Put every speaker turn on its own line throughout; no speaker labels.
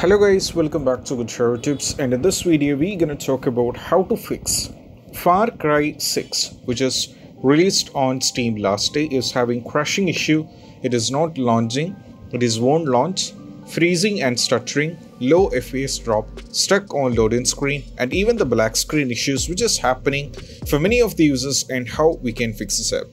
Hello guys, welcome back to Get Droid Tips. And in this video we're gonna talk about how to fix Far Cry 6 which is released on Steam last day is having crashing issue, it is not launching, it is won't launch, freezing and stuttering, low FPS drop, stuck on loading screen and even the black screen issues which is happening for many of the users and how we can fix this up.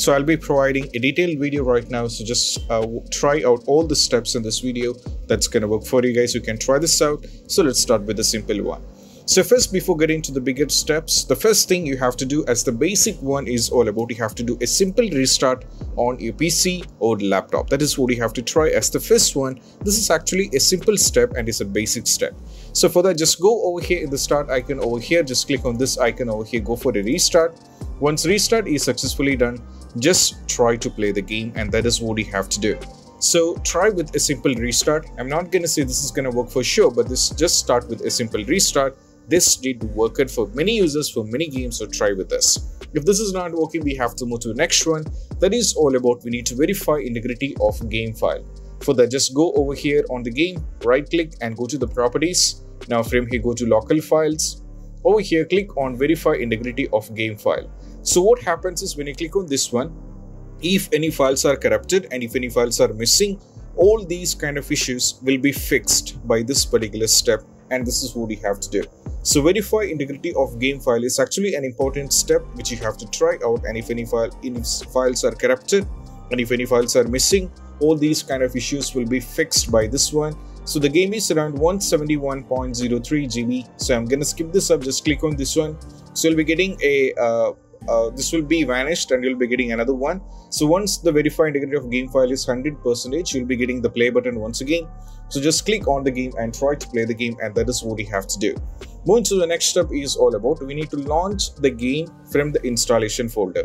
So I'll be providing a detailed video right now. So just uh, try out all the steps in this video. That's going to work for you guys. You can try this out. So let's start with the simple one. So first, before getting to the bigger steps, the first thing you have to do as the basic one is all about you have to do a simple restart on your PC or laptop. That is what you have to try as the first one. This is actually a simple step and it's a basic step. So for that, just go over here in the start icon over here, just click on this icon over here, go for a restart. Once restart is successfully done, just try to play the game and that is what you have to do. So try with a simple restart. I'm not going to say this is going to work for sure, but this just start with a simple restart. This did work it for many users for many games, so try with this. If this is not working, we have to move to the next one. That is all about we need to verify integrity of game file. For that, just go over here on the game, right click and go to the properties. Now from here, go to local files. Over here, click on verify integrity of game file. So what happens is when you click on this one, if any files are corrupted and if any files are missing, all these kind of issues will be fixed by this particular step and this is what you have to do. So verify integrity of game file is actually an important step which you have to try out and if any file if files are corrupted and if any files are missing, all these kind of issues will be fixed by this one. So the game is around 171.03 GB. So I'm gonna skip this up, just click on this one. So you'll be getting a uh, uh, this will be vanished and you'll be getting another one. So once the verified integrity of game file is 100%, you'll be getting the play button once again. So just click on the game and try to play the game and that is what you have to do. Moving to the next step is all about we need to launch the game from the installation folder.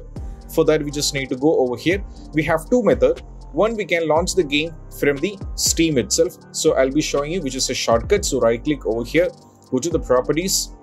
For that we just need to go over here. We have two methods. One, we can launch the game from the Steam itself. So I'll be showing you which is a shortcut. So right click over here, go to the properties,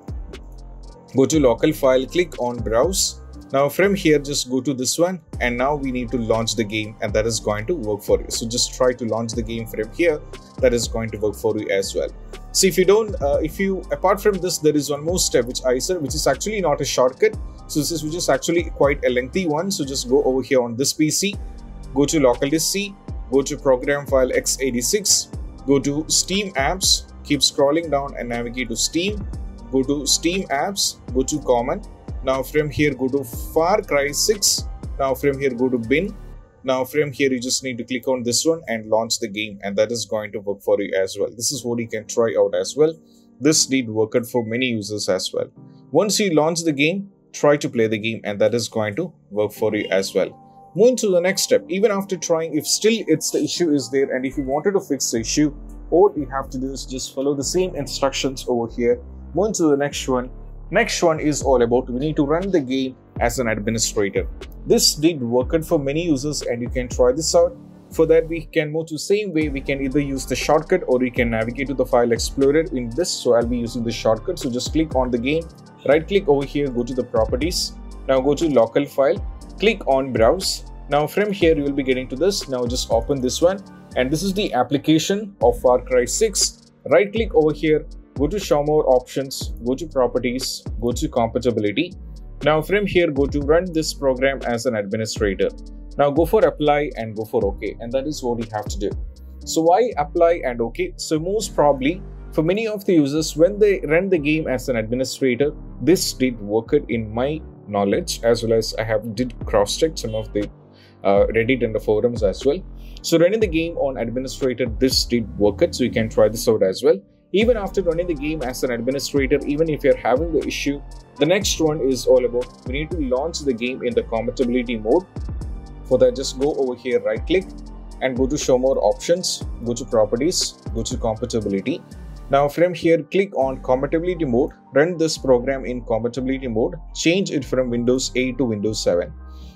go to local file, click on browse now from here, just go to this one and now we need to launch the game and that is going to work for you. So just try to launch the game from here. That is going to work for you as well. So if you don't, uh, if you, apart from this, there is one more step which I said, which is actually not a shortcut. So this is which is actually quite a lengthy one. So just go over here on this PC, go to local disk go to program file x86, go to Steam apps, keep scrolling down and navigate to Steam, go to Steam apps, go to common, now from here go to Far Cry 6. Now from here go to bin. Now from here you just need to click on this one and launch the game and that is going to work for you as well. This is what you can try out as well. This did work out for many users as well. Once you launch the game, try to play the game and that is going to work for you as well. Moving to the next step, even after trying, if still it's the issue is there and if you wanted to fix the issue, all you have to do is just follow the same instructions over here. Moving to the next one, Next one is all about we need to run the game as an administrator. This did work out for many users and you can try this out. For that we can move to same way. We can either use the shortcut or we can navigate to the file explorer in this. So I'll be using the shortcut. So just click on the game. Right click over here go to the properties. Now go to local file. Click on browse. Now from here you will be getting to this. Now just open this one. And this is the application of Far Cry 6 right click over here go to show more options, go to properties, go to compatibility. Now from here, go to run this program as an administrator. Now go for apply and go for OK and that is what we have to do. So why apply and OK? So most probably for many of the users, when they run the game as an administrator, this did work in my knowledge as well as I have did cross-check some of the uh, Reddit and the forums as well. So running the game on administrator, this did work it. So you can try this out as well. Even after running the game as an administrator, even if you're having the issue, the next one is all about we need to launch the game in the compatibility mode. For that, just go over here, right click and go to show more options, go to properties, go to compatibility. Now from here, click on compatibility mode, run this program in compatibility mode, change it from Windows 8 to Windows 7.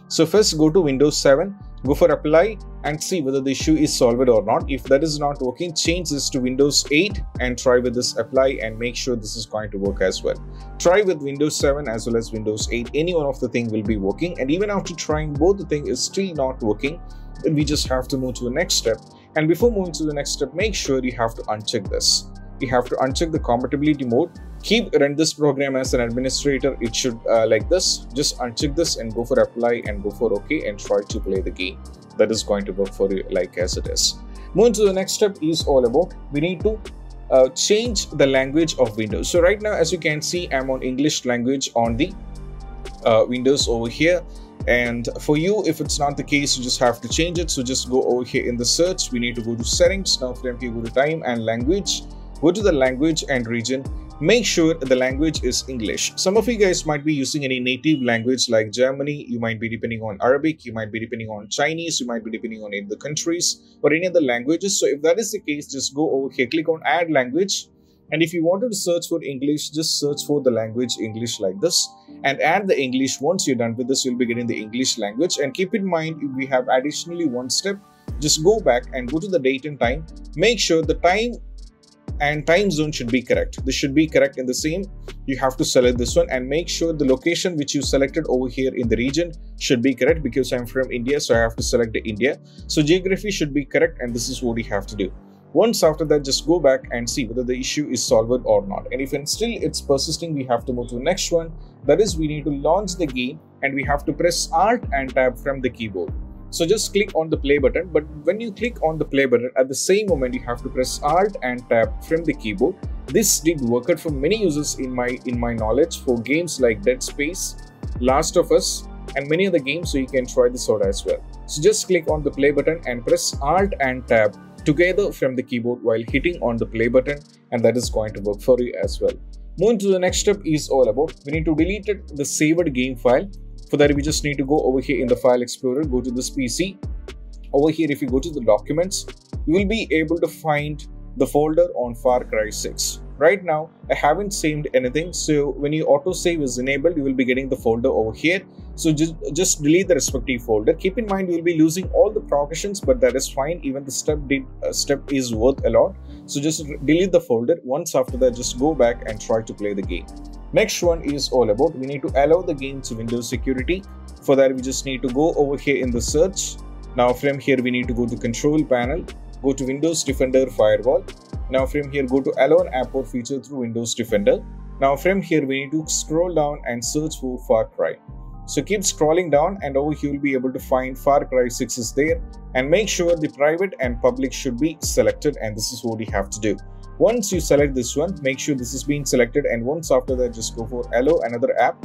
So first go to Windows 7 go for apply and see whether the issue is solved or not. If that is not working, change this to Windows 8 and try with this apply and make sure this is going to work as well. Try with Windows 7 as well as Windows 8. Any one of the thing will be working. And even after trying both the thing is still not working, then we just have to move to the next step And before moving to the next step, make sure you have to uncheck this. You have to uncheck the compatibility mode. Keep run this program as an administrator. It should uh, like this. Just uncheck this and go for apply and go for OK and try to play the game. That is going to work for you like as it is. Moving to the next step is all about we need to uh, change the language of Windows. So right now, as you can see, I'm on English language on the uh, Windows over here. And for you, if it's not the case, you just have to change it. So just go over here in the search. We need to go to settings. Now from here, go to time and language. Go to the language and region make sure the language is English. Some of you guys might be using any native language like Germany, you might be depending on Arabic, you might be depending on Chinese, you might be depending on any other countries or any other languages. So if that is the case, just go over here, click on add language. And if you wanted to search for English, just search for the language English like this and add the English. Once you're done with this, you'll be getting the English language. And keep in mind, we have additionally one step, just go back and go to the date and time. Make sure the time and time zone should be correct. This should be correct in the same. You have to select this one and make sure the location which you selected over here in the region should be correct because I'm from India, so I have to select the India. So geography should be correct and this is what you have to do. Once after that, just go back and see whether the issue is solved or not. And if still it's persisting, we have to move to the next one. That is, we need to launch the game and we have to press Alt and Tab from the keyboard. So just click on the play button. But when you click on the play button, at the same moment, you have to press Alt and Tab from the keyboard. This did work out for many users in my in my knowledge for games like Dead Space, Last of Us, and many other games. So you can try this out as well. So just click on the play button and press Alt and Tab together from the keyboard while hitting on the play button and that is going to work for you as well. Moving to the next step is all about we need to delete the saved game file for that, we just need to go over here in the File Explorer, go to this PC. Over here, if you go to the documents, you will be able to find the folder on Far Cry 6. Right now, I haven't saved anything. So when your autosave is enabled, you will be getting the folder over here. So just, just delete the respective folder. Keep in mind, you will be losing all the progressions, but that is fine. Even the step did, uh, step is worth a lot. So just delete the folder. Once after that, just go back and try to play the game. Next one is all about we need to allow the game to Windows security. For that, we just need to go over here in the search. Now from here, we need to go to control panel, go to Windows Defender Firewall. Now from here, go to allow an app or feature through Windows Defender. Now from here, we need to scroll down and search for Far Cry. So keep scrolling down and over here you'll be able to find Far Cry 6 is there and make sure the private and public should be selected and this is what you have to do. Once you select this one, make sure this is being selected and once after that just go for allow another app,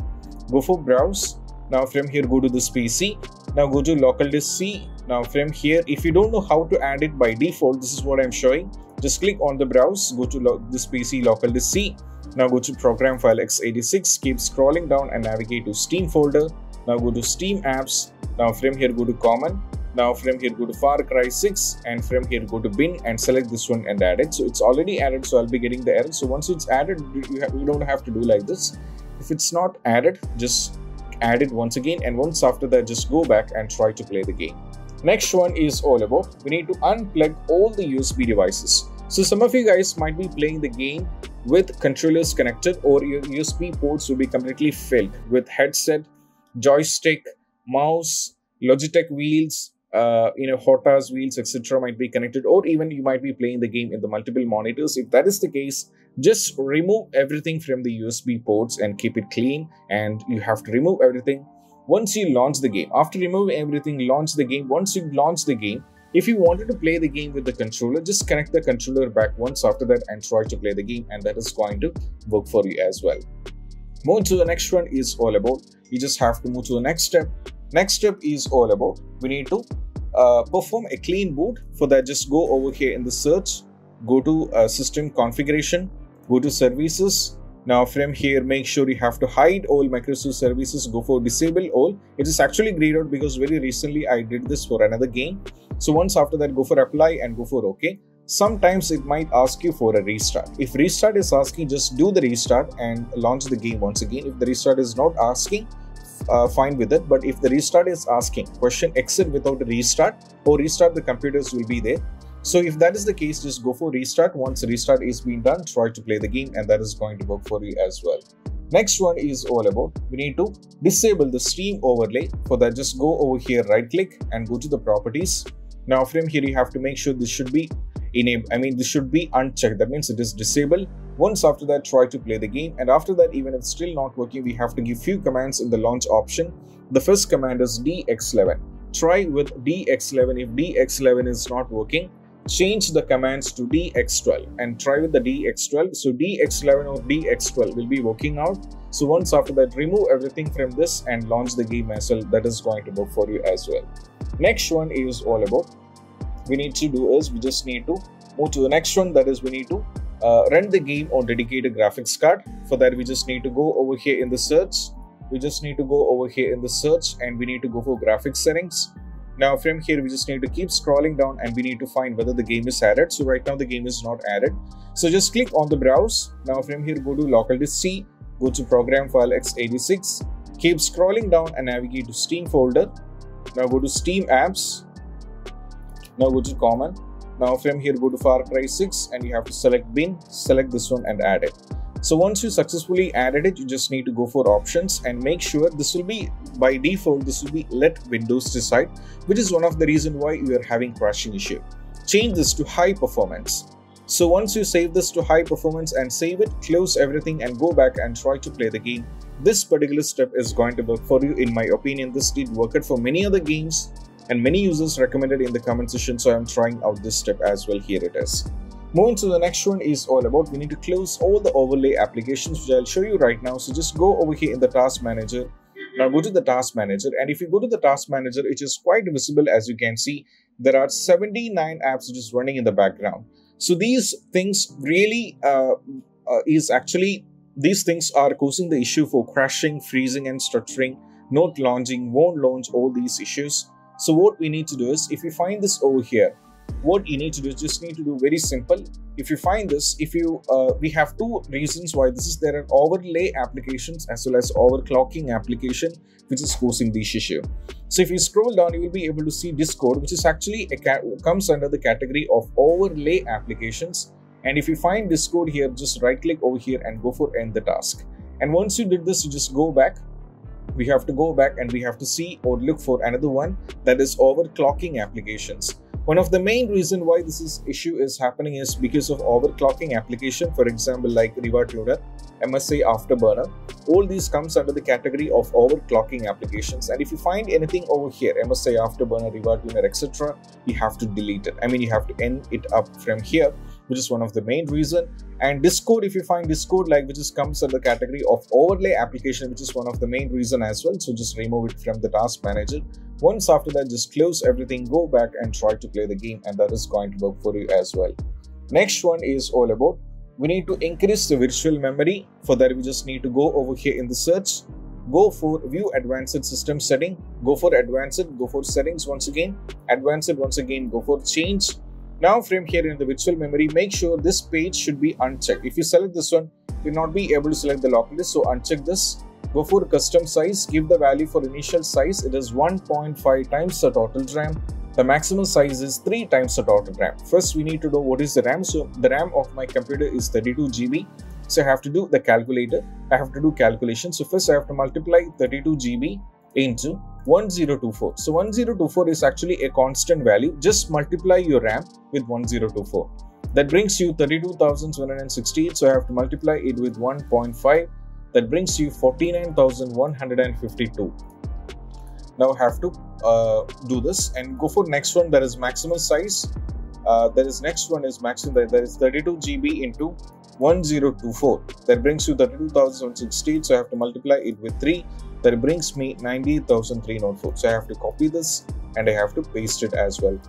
go for browse. Now from here go to this PC. Now go to local disk C. Now from here if you don't know how to add it by default, this is what I'm showing. Just click on the browse, go to this PC local disk C. Now go to program file x86, keep scrolling down and navigate to Steam folder. Now go to Steam apps. Now from here go to common now from here go to Far Cry 6 and from here go to bin and select this one and add it. So it's already added so I'll be getting the error. So once it's added you, you don't have to do like this. If it's not added just add it once again and once after that just go back and try to play the game. Next one is all about we need to unplug all the USB devices. So some of you guys might be playing the game with controllers connected or your USB ports will be completely filled with headset, joystick, mouse, Logitech wheels, uh, you know HOTAS wheels etc might be connected or even you might be playing the game in the multiple monitors. If that is the case just remove everything from the usb ports and keep it clean and you have to remove everything once you launch the game. After removing everything launch the game. Once you launch the game if you wanted to play the game with the controller just connect the controller back once after that and try to play the game and that is going to work for you as well. Moving to the next one is all about. You just have to move to the next step. Next step is all about. We need to uh, perform a clean boot. For that, just go over here in the search, go to uh, system configuration, go to services. Now from here, make sure you have to hide all Microsoft services, go for disable all. It is actually grayed out because very recently I did this for another game. So once after that, go for apply and go for OK. Sometimes it might ask you for a restart. If restart is asking, just do the restart and launch the game once again. If the restart is not asking, uh, fine with it. But if the restart is asking question exit without a restart or restart the computers will be there. So if that is the case, just go for restart. Once restart is being done, try to play the game and that is going to work for you as well. Next one is all about we need to disable the Steam overlay. For that, just go over here, right click and go to the properties. Now from here you have to make sure this should be enable I mean this should be unchecked. That means it is disabled. Once after that try to play the game. And after that even if it's still not working we have to give few commands in the launch option. The first command is dx11 try with dx11 if dx11 is not working change the commands to dx12 and try with the dx12 so dx11 or dx12 will be working out. So once after that remove everything from this and launch the game as well. That is going to work for you as well. Next one is all about we need to do is we just need to move to the next one. That is we need to uh, run the game on dedicated graphics card. For that we just need to go over here in the search. We just need to go over here in the search and we need to go for graphics settings. Now from here we just need to keep scrolling down and we need to find whether the game is added. So right now the game is not added. So just click on the browse. Now from here go to local disk c go to program file x86 keep scrolling down and navigate to steam folder. Now go to steam apps now go to common? Now from here go to far cry 6 and you have to select bin select this one and add it. So once you successfully added it you just need to go for options and make sure this will be by default this will be let windows decide which is one of the reason why you are having crashing issue. Change this to high performance. So once you save this to high performance and save it close everything and go back and try to play the game this particular step is going to work for you. In my opinion this did work it for many other games and many users recommended in the comment section so i'm trying out this step as well. Here it is. Moving to the next one is all about we need to close all the overlay applications which i'll show you right now. So just go over here in the task manager. Now go to the task manager. And if you go to the task manager it is quite visible as you can see there are 79 apps which is running in the background. So these things really uh, uh, is actually these things are causing the issue for crashing freezing and stuttering not launching won't launch all these issues so what we need to do is if you find this over here, what you need to do is just need to do very simple. If you find this, if you uh, we have two reasons why this is there are overlay applications as well as overclocking application which is causing this issue. So if you scroll down, you will be able to see Discord, which is actually comes under the category of overlay applications. And if you find Discord here, just right click over here and go for end the task. And once you did this, you just go back we have to go back and we have to see or look for another one that is overclocking applications. One of the main reason why this is issue is happening is because of overclocking application for example like riva tuner MSI Afterburner. All these comes under the category of overclocking applications. And if you find anything over here MSI Afterburner riva tuner etc you have to delete it. I mean you have to end it up from here which is one of the main reason. And discord if you find discord like which is comes under the category of overlay application which is one of the main reason as well. So just remove it from the task manager. Once after that just close everything go back and try to play the game and that is going to work for you as well. Next one is all about we need to increase the virtual memory. For that we just need to go over here in the search. Go for view advanced system setting. Go for advanced go for settings once again. Advanced once again go for change now from here in the virtual memory, make sure this page should be unchecked. If you select this one, you'll not be able to select the local list, So uncheck this. Go for custom size. Give the value for initial size. It is 1.5 times the total RAM. The maximum size is 3 times the total RAM. First, we need to know what is the RAM. So the RAM of my computer is 32 GB. So I have to do the calculator. I have to do calculation. So first I have to multiply 32 GB into 1024. So 1024 is actually a constant value. Just multiply your RAM with 1024. That brings you 32,768. So I have to multiply it with 1.5. That brings you 49,152. Now I have to uh, do this and go for next one that is maximum size. Uh, that is next one is maximum that, that is 32 GB into 1024. That brings you 32,068. So I have to multiply it with 3 that brings me 98,304 so I have to copy this and I have to paste it as well.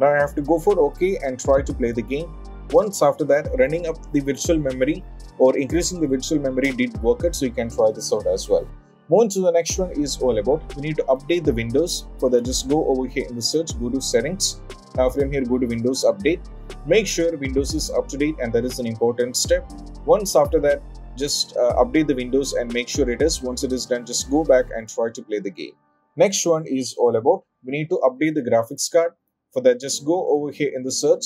Now I have to go for OK and try to play the game. Once after that running up the virtual memory or increasing the virtual memory did work it so you can try this out as well. Moving to the next one is all about we need to update the windows. For that just go over here in the search go to settings. Now from here go to windows update. Make sure windows is up to date and that is an important step. Once after that just uh, update the windows and make sure it is. Once it is done just go back and try to play the game. Next one is all about we need to update the graphics card. For that just go over here in the search.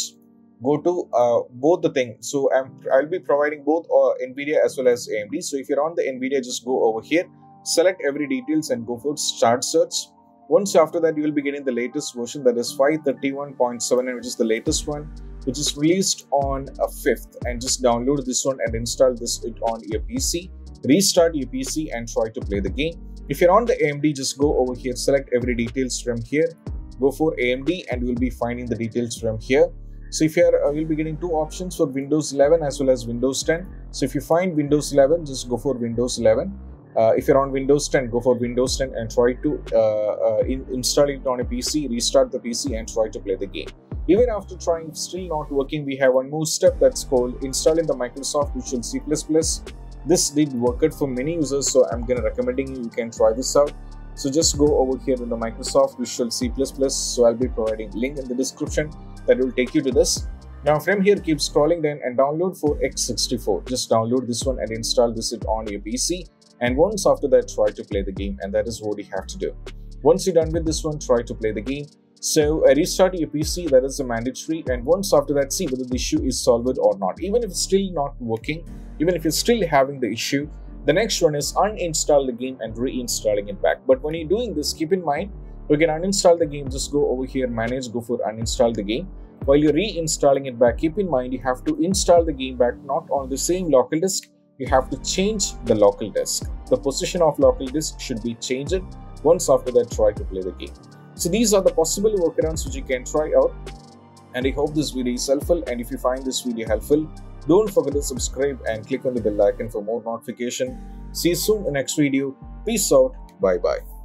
Go to uh, both the thing. So i'm i'll be providing both uh, nvidia as well as amd so if you're on the nvidia just go over here. Select every details and go for start search. Once after that, you will be getting the latest version that is 531.7, which is the latest one, which is released on a 5th. And just download this one and install this it on your PC. Restart your PC and try to play the game. If you're on the AMD, just go over here, select every details from here, go for AMD, and you will be finding the details from here. So if you're, uh, you'll be getting two options for Windows 11 as well as Windows 10. So if you find Windows 11, just go for Windows 11 uh, if you're on Windows 10, go for Windows 10 and try to uh, uh, in, install it on a PC, restart the PC and try to play the game. Even after trying still not working, we have one more step that's called installing the Microsoft Visual C++. This did work out for many users, so I'm gonna recommending you, you can try this out. So just go over here in the Microsoft Visual C++. So I'll be providing link in the description that will take you to this. Now from here, keep scrolling down and download for X64. Just download this one and install this it on your PC and once after that try to play the game and that is what you have to do once you're done with this one try to play the game so uh, restart your pc that is a mandatory and once after that see whether the issue is solved or not. Even if it's still not working even if you're still having the issue the next one is uninstall the game and reinstalling it back. But when you're doing this keep in mind you can uninstall the game. Just go over here manage go for uninstall the game. While you're reinstalling it back keep in mind you have to install the game back not on the same local disk. You have to change the local disk. The position of local disk should be changed. Once after that try to play the game. So these are the possible workarounds which you can try out and I hope this video is helpful and if you find this video helpful don't forget to subscribe and click on the bell icon for more notification. See you soon in the next video. Peace out. Bye bye.